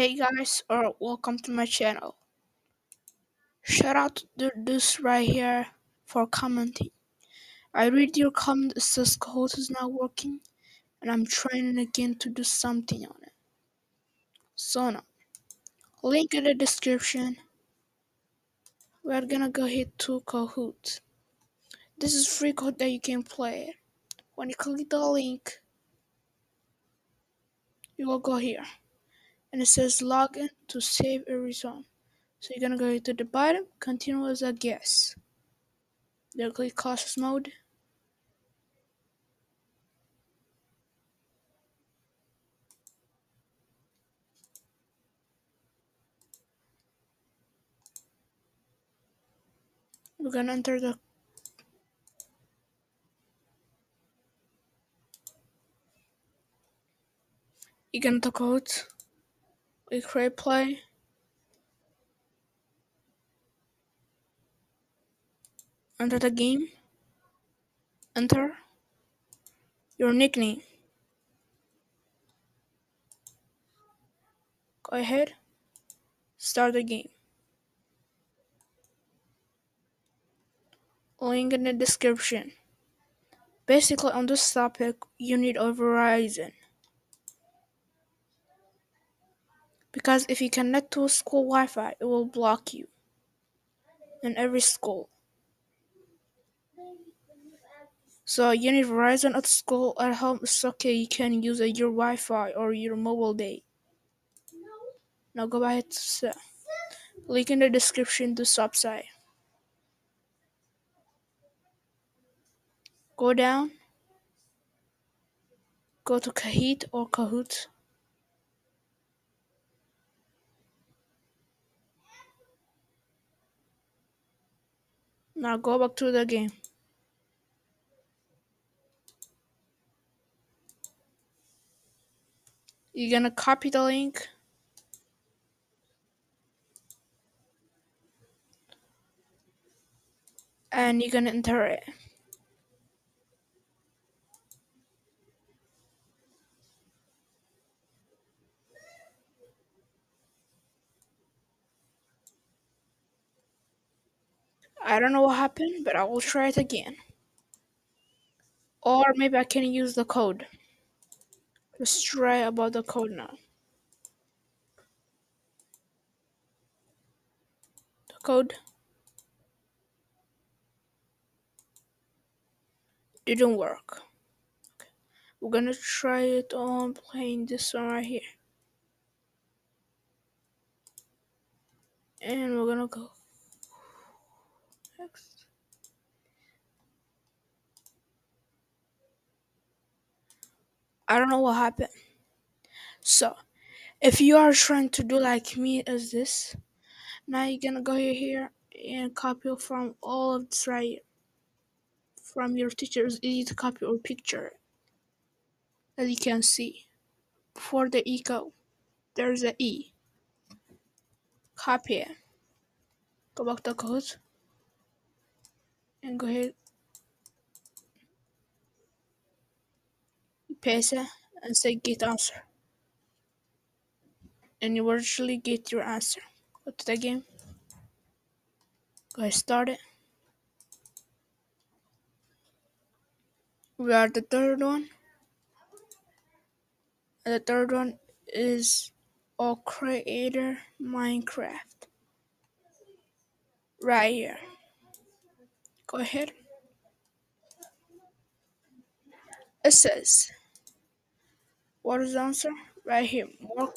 Hey guys, or welcome to my channel. Shout out to this right here for commenting. I read your comment it says code is not working and I'm trying again to do something on it. So now, link in the description. We're gonna go hit to Kahoot. This is free code that you can play. When you click the link, you will go here and it says login to save a result. So you're gonna go to the bottom, continue as a guest. Then click cautious mode. We're gonna enter the you can the code. We create play. Enter the game. Enter your nickname. Go ahead. Start the game. Link in the description. Basically, on this topic, you need a Verizon. Because if you connect to a school Wi Fi, it will block you in every school. So you need Verizon at school at home. It's okay. You can use your Wi-Fi or your mobile data. Now go ahead to link in the description to subside. Go down. Go to Kahoot or Kahoot. Now go back to the game. You're gonna copy the link. And you're gonna enter it. I don't know what happened, but I will try it again. Or maybe I can use the code. Let's try about the code now. The code didn't work. Okay. We're gonna try it on playing this one right here. And we're gonna go next. I don't know what happened. So, if you are trying to do like me as this, now you're gonna go here and copy from all of this right here. From your teacher, it's easy to copy or picture as you can see. For the echo, there's a E. Copy it. Go back to code and go ahead. Paste it and say get answer. And you virtually get your answer. Go to the game. Go ahead start it. We are the third one. And the third one is all creator minecraft. Right here go ahead it says what is the answer? Right here. More.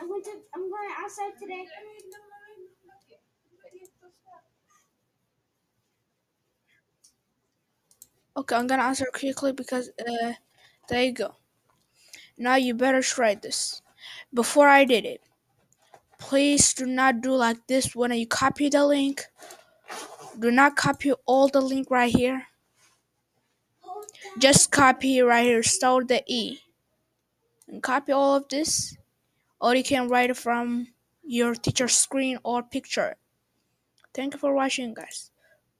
I'm going to. I'm going outside today. Okay, I'm gonna answer quickly because uh, there you go. Now you better try this. Before I did it, please do not do like this when you copy the link. Do not copy all the link right here. Just copy right here. Start the E. And copy all of this. Or you can write from your teacher's screen or picture. Thank you for watching guys.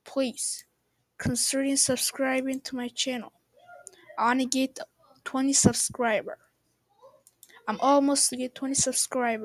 Please consider subscribing to my channel. I want to get 20 subscriber. I'm almost to get 20 subscribers